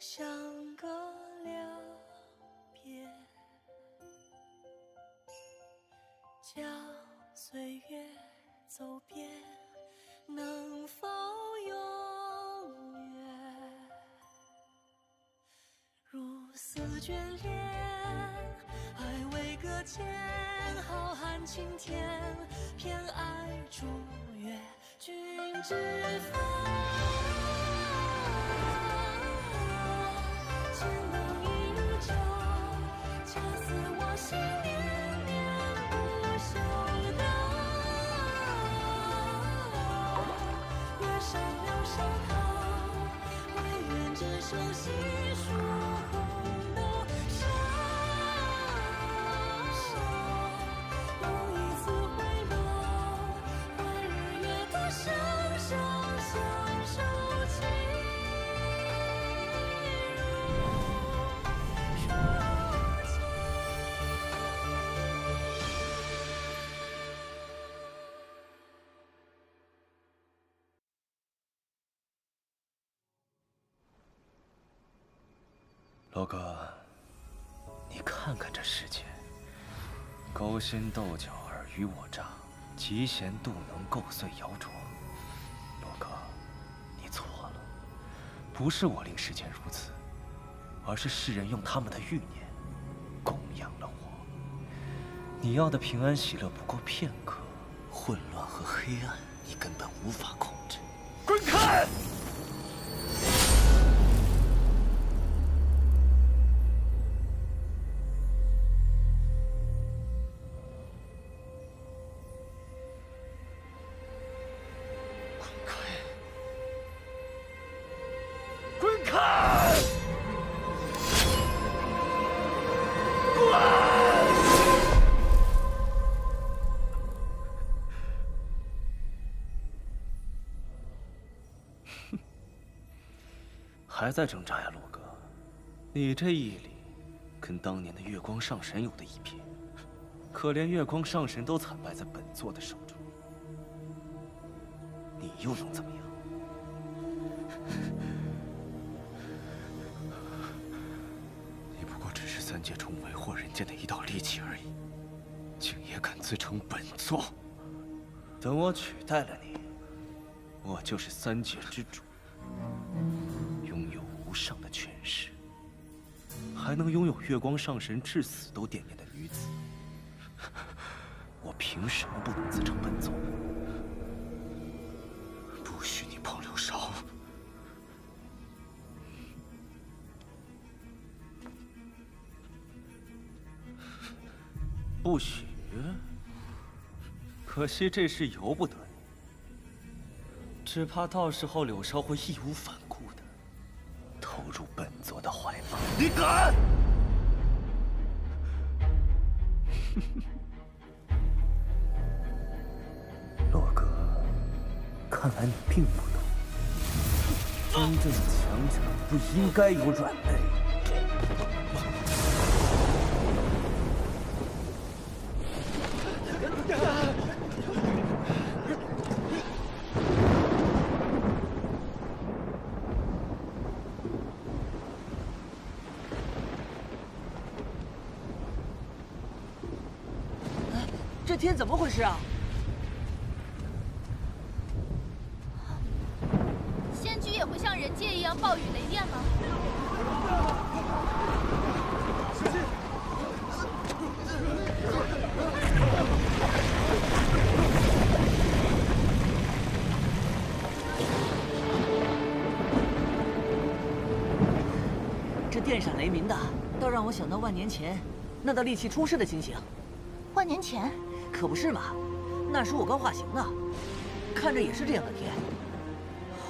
相隔两边，将岁月走遍，能否永远如丝眷恋？还未搁浅浩瀚青天，偏爱逐月君之风。心念念罗哥，你看看这世界，勾心斗角，尔虞我诈，嫉贤妒能，构碎谣琢。罗哥，你错了，不是我令世间如此，而是世人用他们的欲念供养了我。你要的平安喜乐不过片刻，混乱和黑暗，你根本无法控制。滚开！在挣扎呀，洛哥？你这毅力，跟当年的月光上神有的一拼。可怜月光上神都惨败在本座的手中，你又能怎么样？你不过只是三界中为祸人间的一道利器而已，竟也敢自称本座？等我取代了你，我就是三界之主，无上的权势，还能拥有月光上神至死都惦念的女子。我凭什么不能自称本座？不许你碰柳梢！不许！可惜这事由不得你，只怕到时候柳梢会义无反顾你敢！洛哥，看来你并不懂，真正的强者不应该有软肋。天怎么回事啊？仙居也会像人界一样暴雨雷电吗？这电闪雷鸣的，倒让我想到万年前那道利器出世的情形。万年前，可不是嘛，那时我刚化形呢，看着也是这样的天。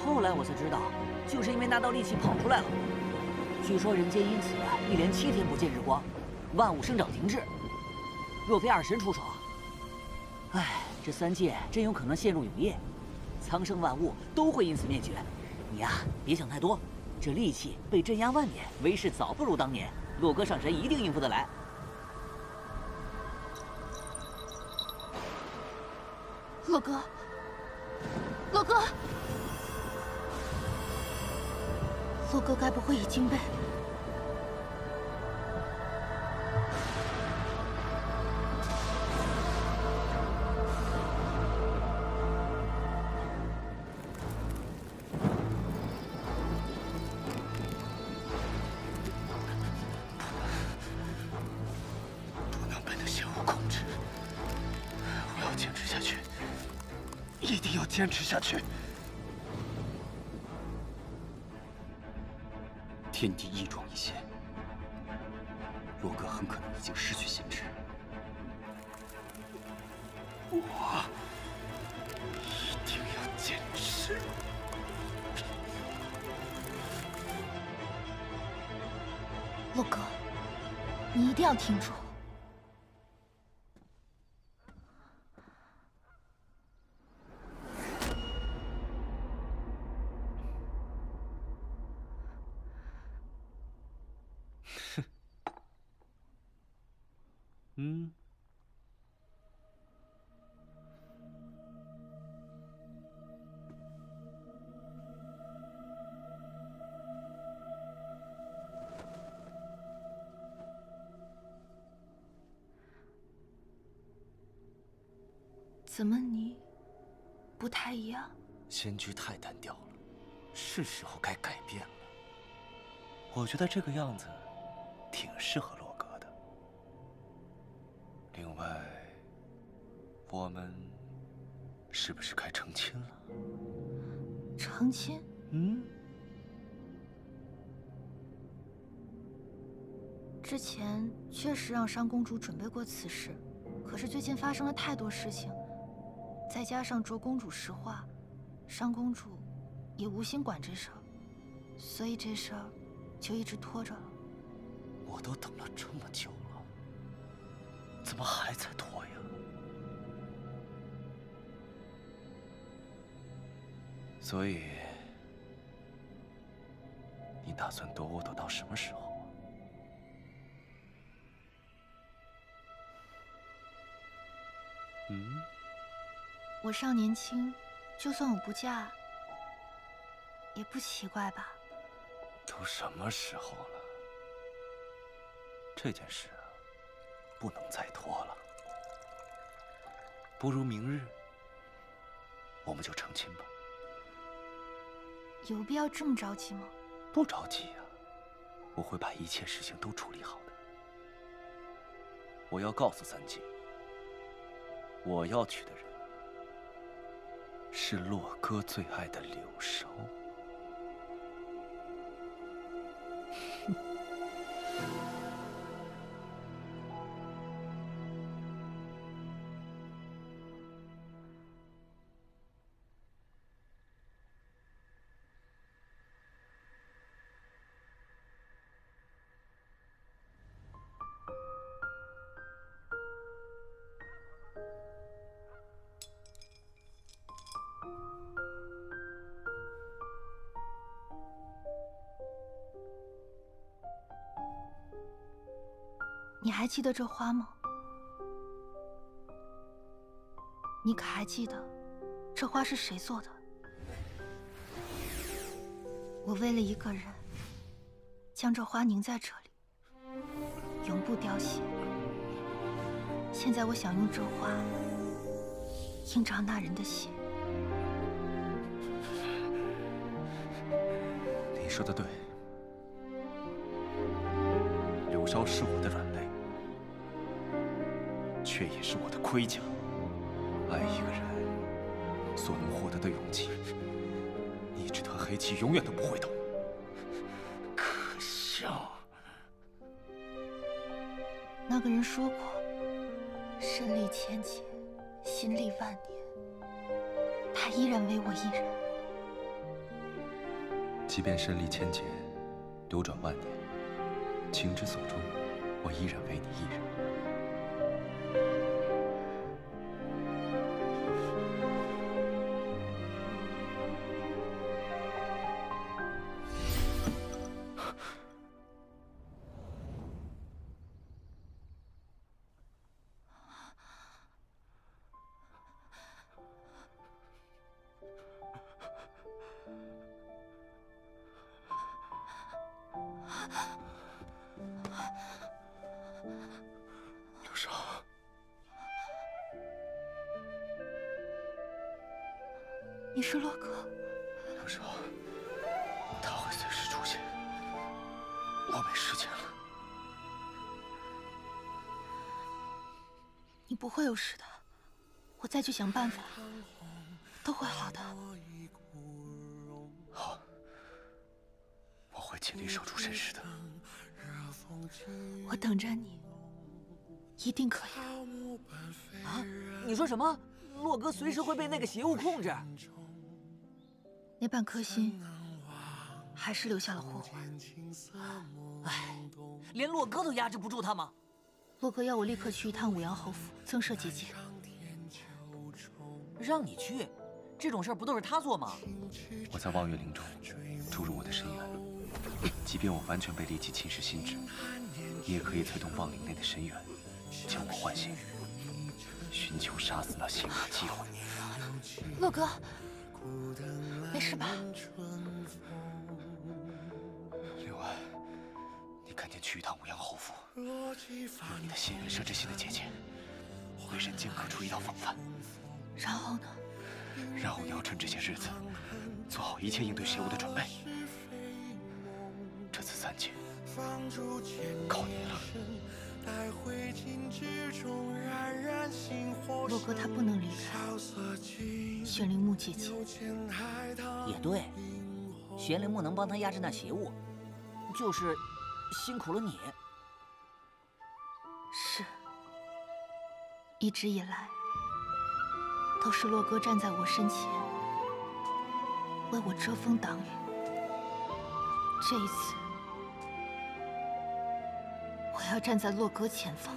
后来我才知道，就是因为那道利器跑出来了。据说人间因此一连七天不见日光，万物生长停滞。若非二神出手，唉，这三界真有可能陷入永夜，苍生万物都会因此灭绝。你呀、别想太多，这戾气被镇压万年，威势早不如当年。洛哥上神一定应付得来。哥，洛哥，洛哥该不会已经被……坚持下去。天地怎么你不太一样？仙居太单调了，是时候该改变了。我觉得这个样子挺适合洛哥的。另外，我们是不是该成亲了？成亲？嗯。之前确实让商公主准备过此事，可是最近发生了太多事情。再加上卓公主石化，商公主也无心管这事儿，所以这事儿就一直拖着了。我都等了这么久了，怎么还在拖呀？所以，你打算躲我躲到什么时候我尚年轻，就算我不嫁，也不奇怪吧？都什么时候了？这件事啊，不能再拖了。不如明日，我们就成亲吧。有必要这么着急吗？不着急呀，我会把一切事情都处理好的。我要告诉三姐，我要娶的人。是洛哥最爱的柳梢。记得这花吗？你可还记得这花是谁做的？我为了一个人，将这花凝在这里，永不凋谢。现在我想用这花印上那人的血。你说的对，柳梢是我的软肋。却也是我的盔甲。爱一个人所能获得的勇气，你这团黑气永远都不会懂。可笑！那个人说过：“身历千劫，心历万年。”他依然唯我一人。即便身历千劫，流转万年，情之所钟，我依然唯你一人。想办法，都会好的。好，我会尽力守住身世的。我等着你，一定可以的。啊？你说什么？洛哥随时会被那个邪物控制？那半颗心还是留下了祸患。唉，连洛哥都压制不住他吗？洛哥要我立刻去一趟五阳侯府增设结界。让你去，这种事儿不都是他做吗？我在望月林中注入我的深渊，即便我完全被戾气侵蚀心智，你也可以催动望灵内的深渊，将我唤醒，寻求杀死那邪物的机会。洛哥，没事吧？刘安，你赶紧去一趟五阳侯府，用你的心源设置新的结界，为人间隔出一道防范。然后呢？然后你要趁这些日子，做好一切应对邪物的准备。这次三界，靠你了。洛哥他不能离开玄灵木姐姐。也对，玄灵木能帮他压制那邪物，就是辛苦了你。是，一直以来。都是洛哥站在我身前，为我遮风挡雨。这一次，我要站在洛哥前方，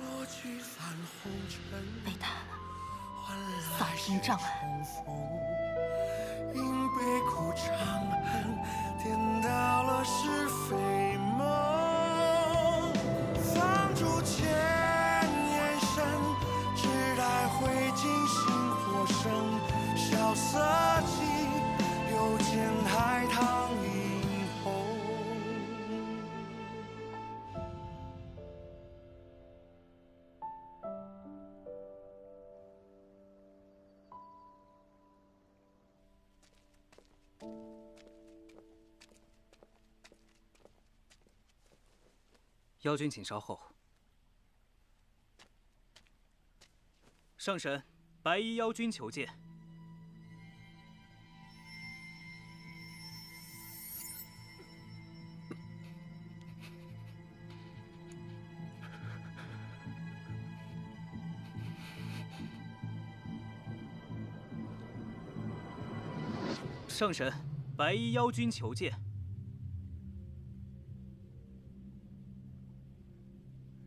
为他扫平障碍。声萧瑟起，又见海棠映红。妖君，请稍后。上神，白衣妖君求见。上神，白衣妖君求见。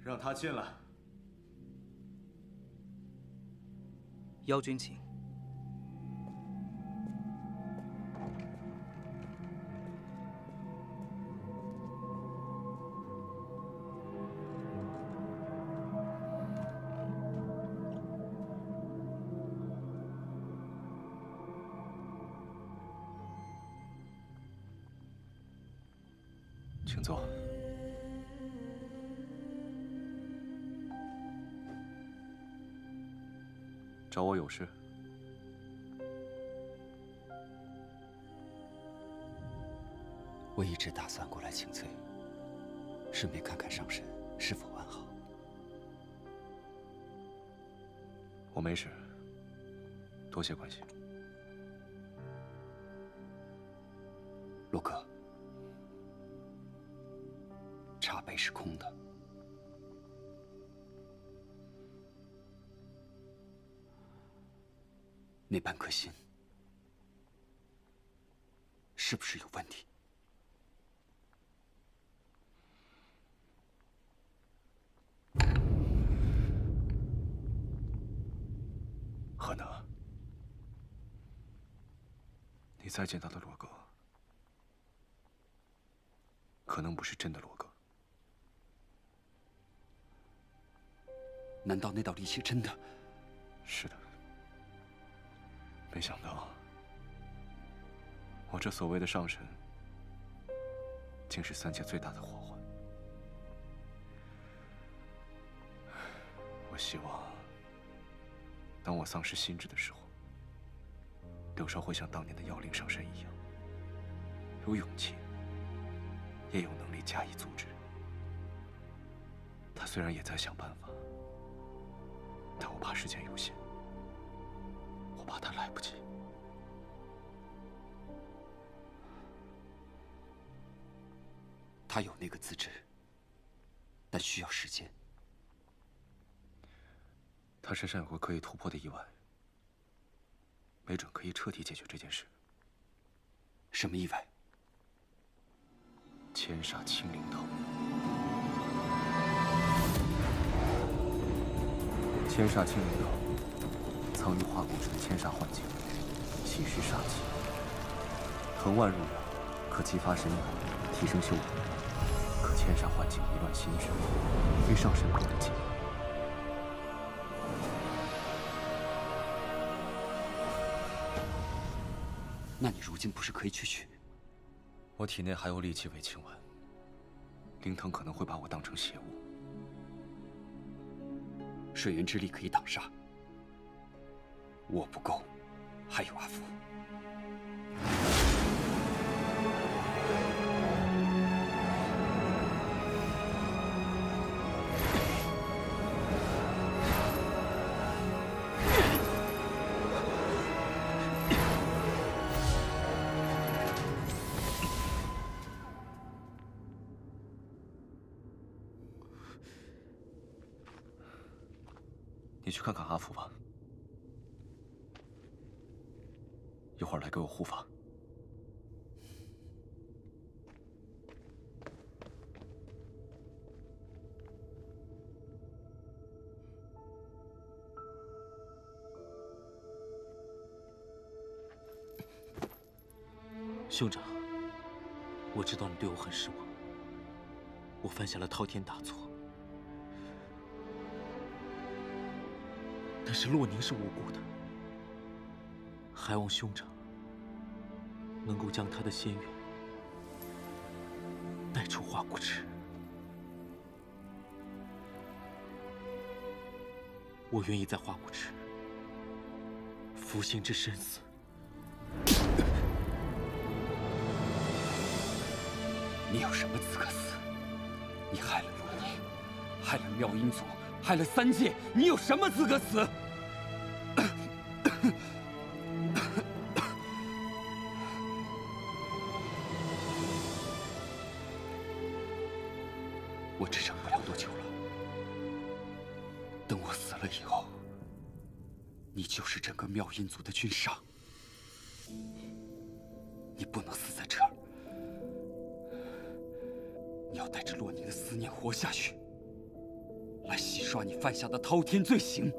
让他进来。妖君，请。你再见到的罗哥，可能不是真的罗哥。难道那道利器真的？是的。没想到，我这所谓的上神，竟是三界最大的祸患。我希望，当我丧失心智的时候，柳少会像当年的妖灵上身一样，有勇气，也有能力加以阻止。他虽然也在想办法，但我怕时间有限。我怕他来不及。他有那个资质，但需要时间。他身上有个可以突破的意外，没准可以彻底解决这件事。什么意外？千煞清灵刀。千煞清灵刀，藏于化骨池的千煞幻境，气虚煞气，藤蔓入养，可激发神阳，提升修为。可千煞幻境迷乱心智，非上神功的技那你如今不是可以去取？我体内还有戾气未清完，灵藤可能会把我当成邪物。水源之力可以挡煞，我不够，还有阿福。去看看阿福吧，一会儿来给我护法。兄长，我知道你对我很失望，我犯下了滔天大错。是洛宁是无辜的，还望兄长能够将他的仙缘带出花果池。我愿意在花果池服刑至生死。你有什么资格死？你害了洛宁，害了妙音族，害了三界，你有什么资格死？民族的君上。你不能死在这儿，你要带着洛宁的思念活下去，来洗刷你犯下的滔天罪行。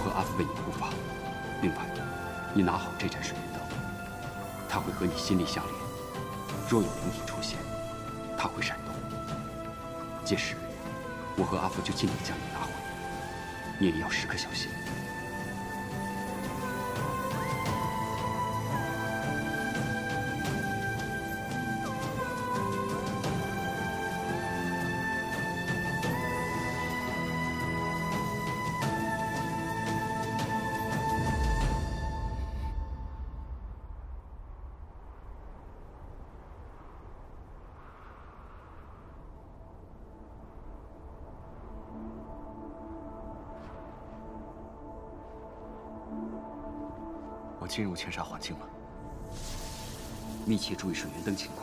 我和阿福为你护法。另外，你拿好这盏水源灯，它会和你心力相连。若有灵体出现，它会闪动。届时，我和阿福就尽力将你拿回。你也要时刻小心。进入千沙环境了，密切注意水源灯情况。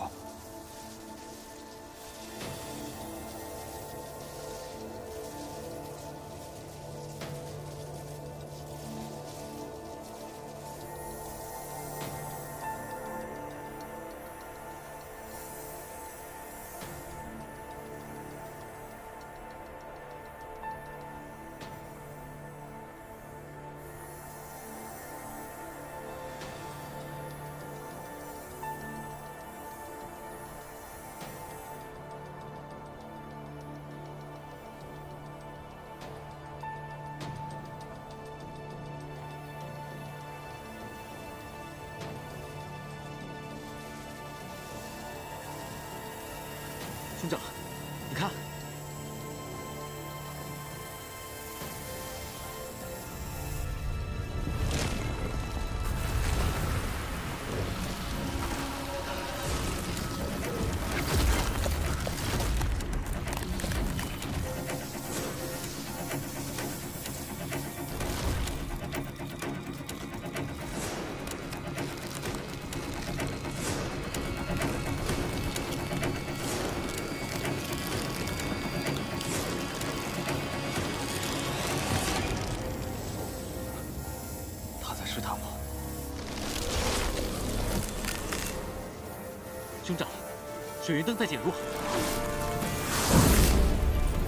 水云灯在减弱。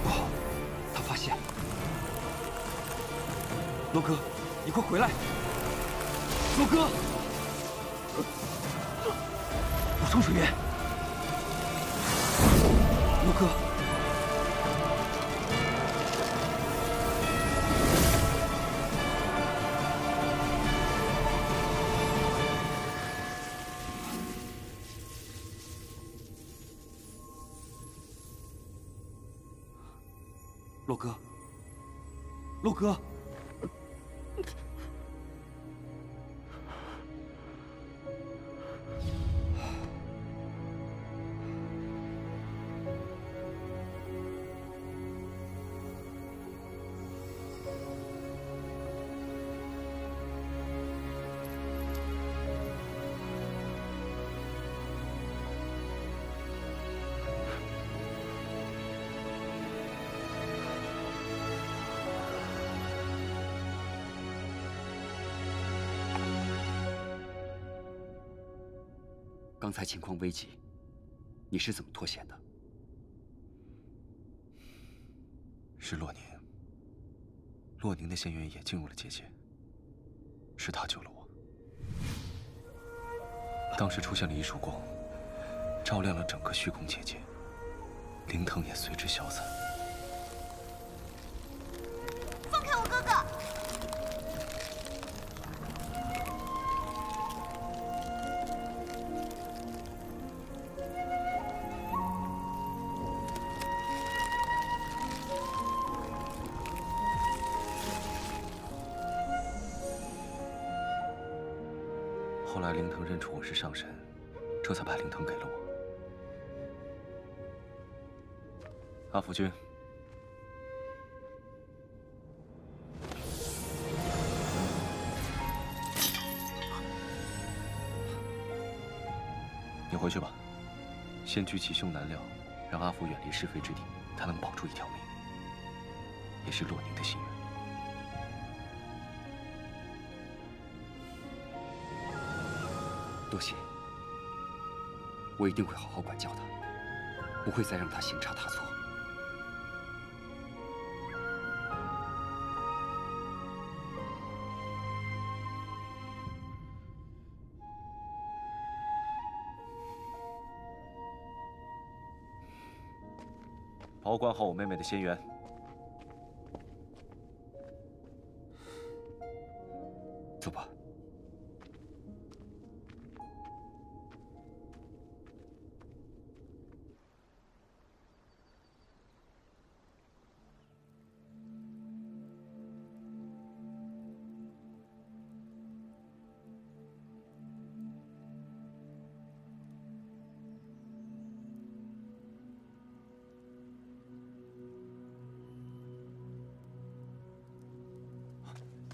不好，他发现。罗哥，你快回来！罗哥，补充水源。罗哥，哥。刚才情况危急，你是怎么脱险的？是洛宁。洛宁的仙缘也进入了结界，是他救了我。当时出现了一束光，照亮了整个虚空结界，灵藤也随之消散。来灵腾认出我是上神，这才把灵腾给了我。阿福君，你回去吧，先举起胸难料，让阿福远离是非之地，他能保住一条命，也是洛宁的心愿。多谢，我一定会好好管教他，不会再让他行差踏错。保管好我妹妹的仙缘。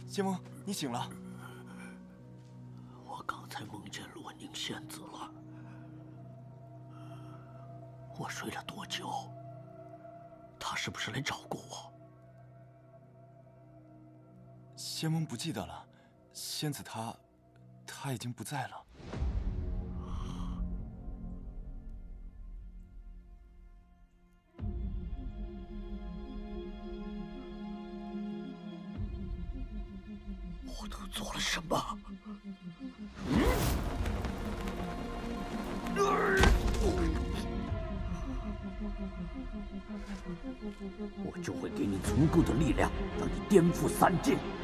仙翁，你醒了。我刚才梦见罗宁仙子了。我睡了多久？他是不是来找过我？仙翁不记得了，仙子她，她已经不在了。三剑。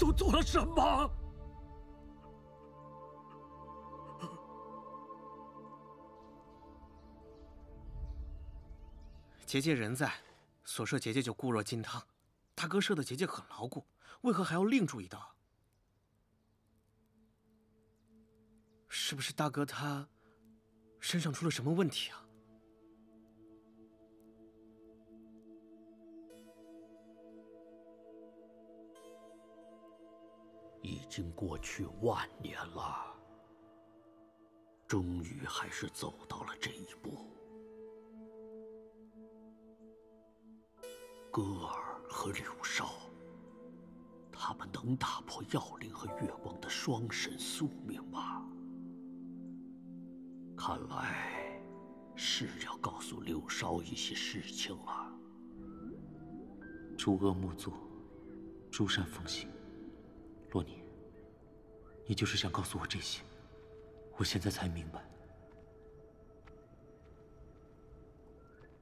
都做了什么？结界人在，所设结界就固若金汤。大哥设的结界很牢固，为何还要另铸一道？是不是大哥他身上出了什么问题啊？已经过去万年了，终于还是走到了这一步。歌儿和柳少，他们能打破药灵和月光的双神宿命吗？看来是要告诉柳少一些事情了。诸恶莫作，诸善奉行。洛尼，你就是想告诉我这些？我现在才明白。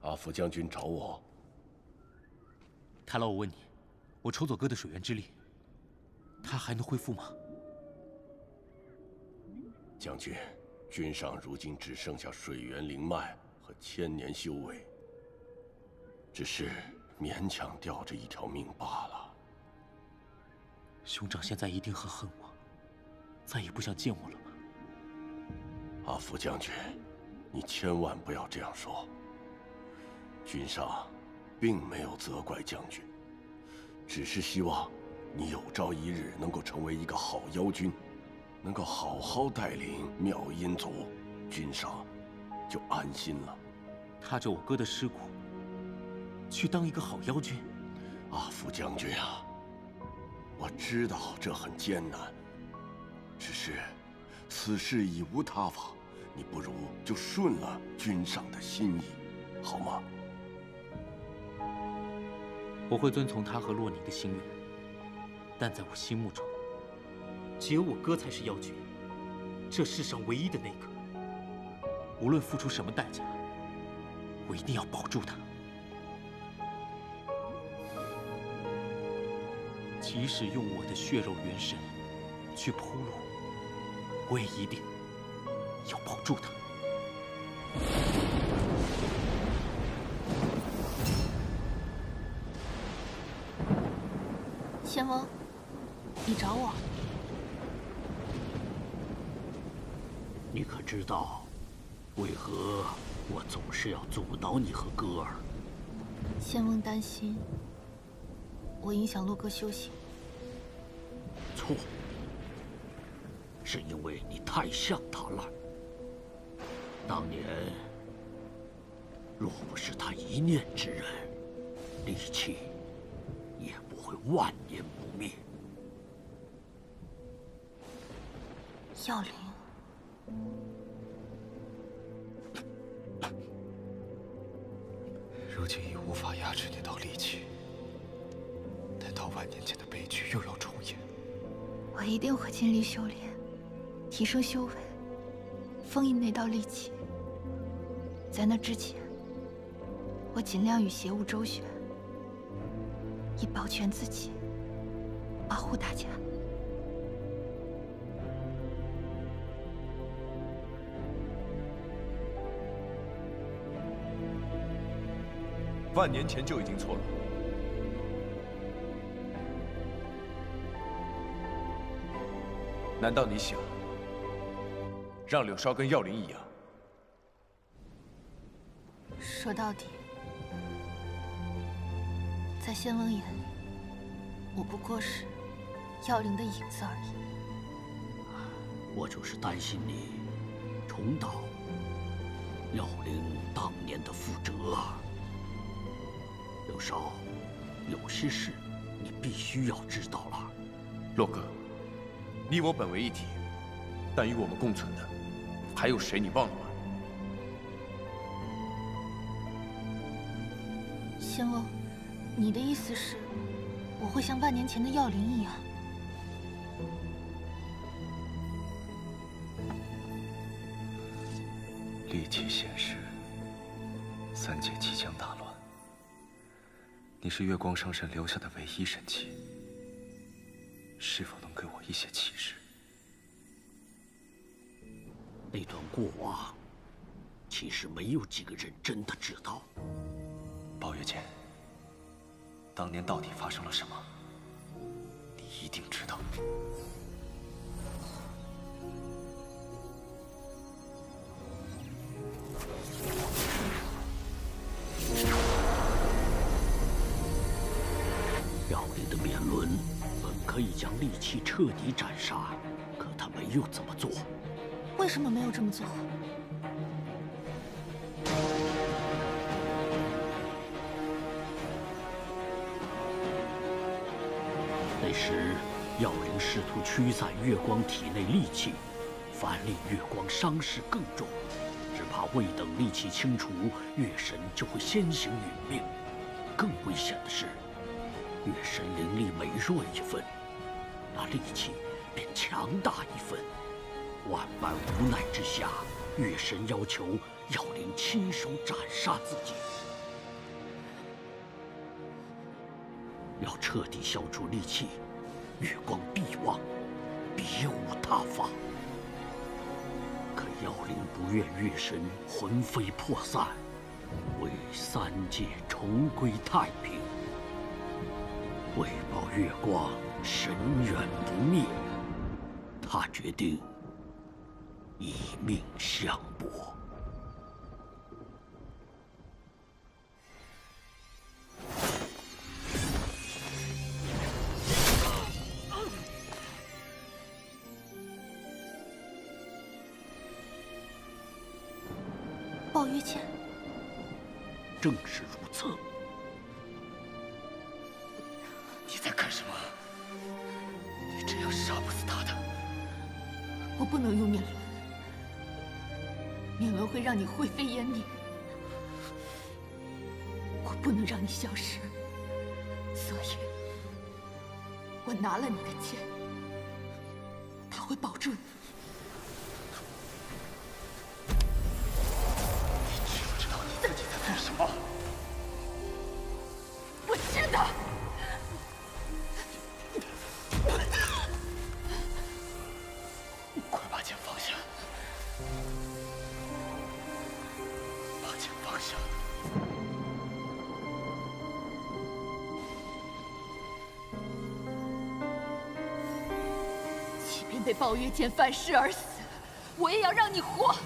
阿福将军找我。太老，我问你，我抽走哥的水源之力，他还能恢复吗？将军，君上如今只剩下水源灵脉和千年修为，只是勉强吊着一条命罢了。兄长现在一定很恨我，再也不想见我了吧？阿福将军，你千万不要这样说。君上并没有责怪将军，只是希望你有朝一日能够成为一个好妖君，能够好好带领妙音族，君上就安心了。踏着我哥的尸骨去当一个好妖君，阿福将军啊！我知道这很艰难，只是此事已无他法，你不如就顺了君上的心意，好吗？我会遵从他和洛宁的心愿，但在我心目中，只有我哥才是妖君，这世上唯一的那个。无论付出什么代价，我一定要保住他。即使用我的血肉元神去铺路，我也一定要保住他。仙翁，你找我？你可知道，为何我总是要阻挠你和歌儿？仙翁担心我影响洛哥修行。错，是因为你太像他了。当年若不是他一念之仁，戾气也不会万年不灭。药灵，尽力修炼，提升修为，封印那道戾气。在那之前，我尽量与邪物周旋，以保全自己，保护大家。万年前就已经错了。难道你想让柳梢跟药灵一样？说到底，在仙翁眼里，我不过是药灵的影子而已。我就是担心你重蹈药灵当年的覆辙。柳梢，有些事你必须要知道了。洛哥。你我本为一体，但与我们共存的还有谁？你忘了吗？仙翁，你的意思是，我会像万年前的药灵一样？戾气现世，三界即将大乱。你是月光上神留下的唯一神器，是否能给我一些启过往，其实没有几个人真的知道。宝月剑，当年到底发生了什么？你一定知道。药里的冕轮本可以将戾气彻底斩杀，可他没有这么做。为什么没有这么做？那时，药灵试图驱散月光体内戾气，反令月光伤势更重，只怕未等戾气清除，月神就会先行殒命。更危险的是，月神灵力每弱一分，那戾气便强大一分。万般无奈之下，月神要求药灵亲手斩杀自己。要彻底消除戾气，月光必亡，别无他法。可妖灵不愿月神魂飞魄散，为三界重归太平，为保月光神远不灭，他决定以命相搏。宝玉前，正是如此。让你灰飞烟灭。我不能让你消失，所以，我拿了你的剑，他会保住你。暴月剑反噬而死，我也要让你活。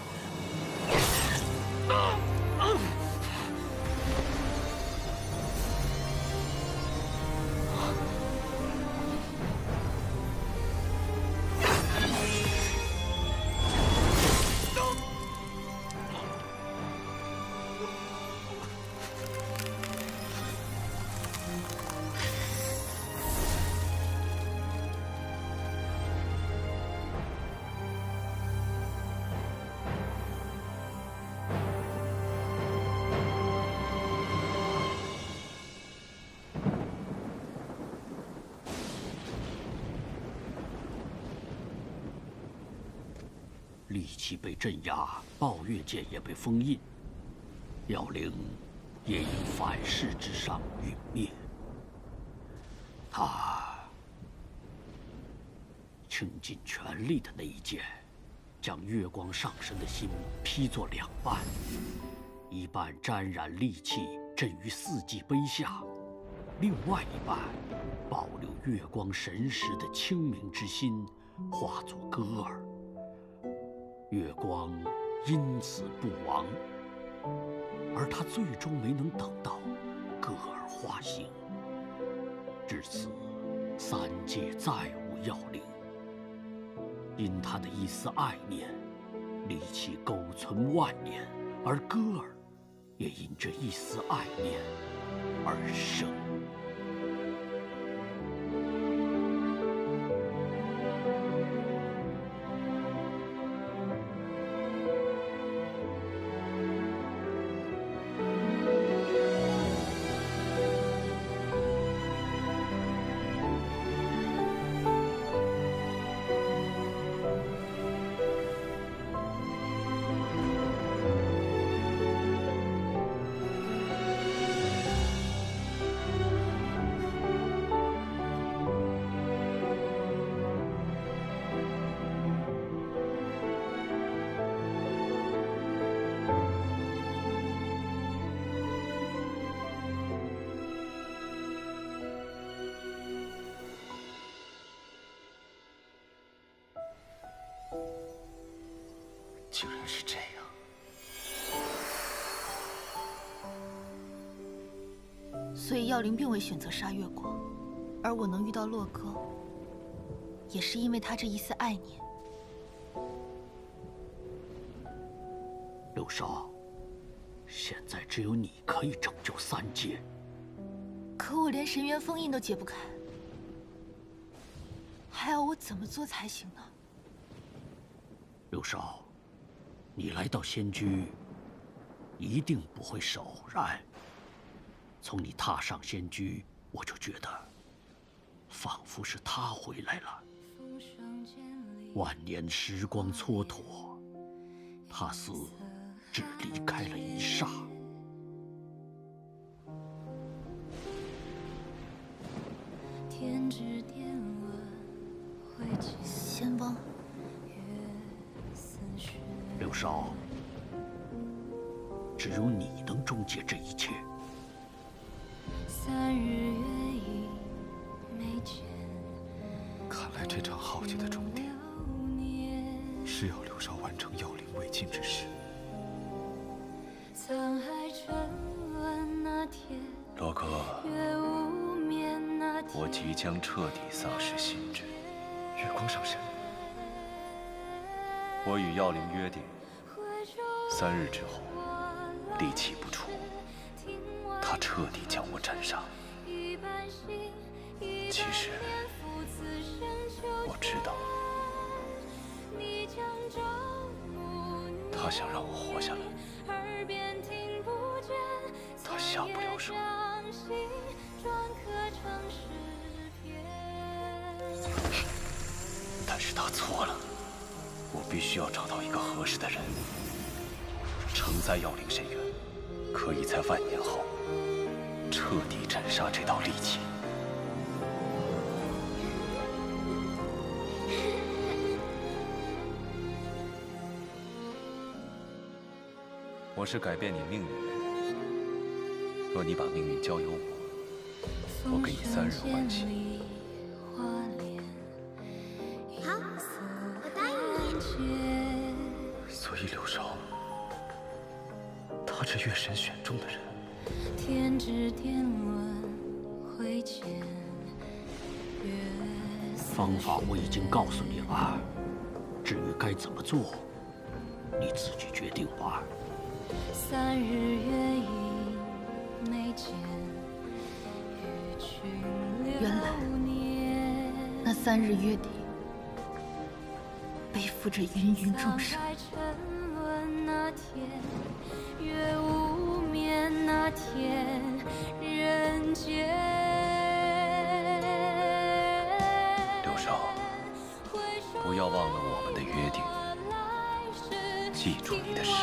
戾气被镇压，暴月剑也被封印，妖灵也因反噬之伤陨灭。他倾尽全力的那一剑，将月光上身的心劈作两半，一半沾染戾气，震于四季碑下；另外一半保留月光神识的清明之心，化作歌儿。月光因此不亡，而他最终没能等到歌儿化形。至此，三界再无妖灵。因他的一丝爱念，戾气苟存万年，而歌儿也因这一丝爱念而生。所以药灵并未选择杀月光，而我能遇到洛哥，也是因为他这一丝爱念。六少，现在只有你可以拯救三界。可我连神元封印都解不开，还要我怎么做才行呢？六少，你来到仙居，一定不会是偶然。从你踏上仙居，我就觉得，仿佛是他回来了。万年时光蹉跎，他似只离开了一霎。仙翁，六少，只有你能终结这一切。三日月已没见，看来这场浩劫的终点是要刘少完成药灵未尽之事。沧海沉沦那天，我即将彻底丧失心智。月光上神，我与药灵约定，三日之后戾气不除，他彻底将我斩杀。其实我知道，他想让我活下来，他下不了手。但是他错了，我必须要找到一个合适的人，承载妖灵深渊，可以在万年后彻底斩杀这道戾气。我是改变你命运的人，若你把命运交由我，我给你三日缓期。好，我答应你。所以柳少，他是月神选中的人。天之巅轮回间，方法我已经告诉你了，至于该怎么做，你自己决定吧。原来那三日月底，背负着芸芸众生。不要忘了我们的约定，记住你的使命。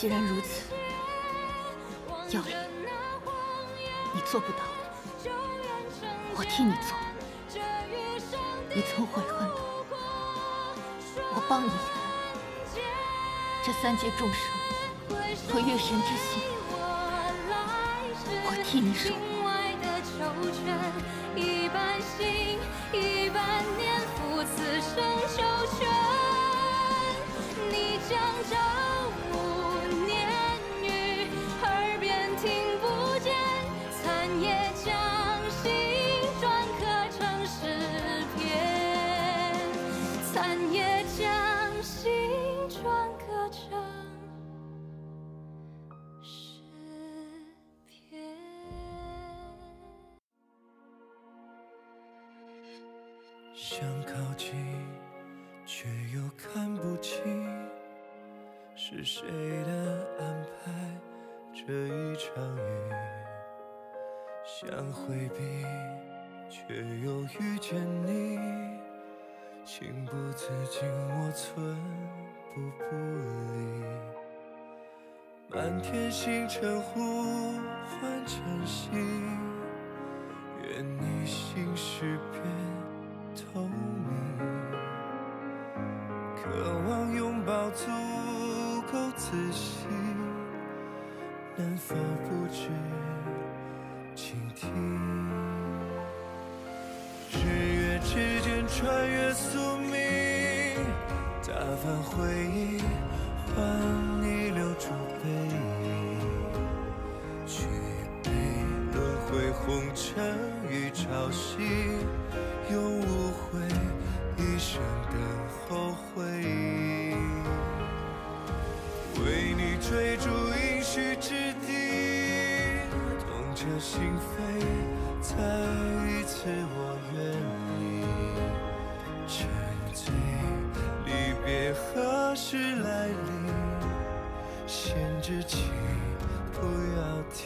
既然如此，妖灵，你做不到，我替你做。你曾悔恨的，我帮你。这三界众生和月神之心，我替你守。此生求全。你将朝想靠近却又看不清是谁的安排这一场雨？想回避却又遇见你情不自禁我寸步不离。满天星辰呼唤晨曦愿你心事变透明，渴望拥抱足够仔细，能否不知倾听？日月之间穿越宿命，打翻回忆。事来临？先知情，不要提，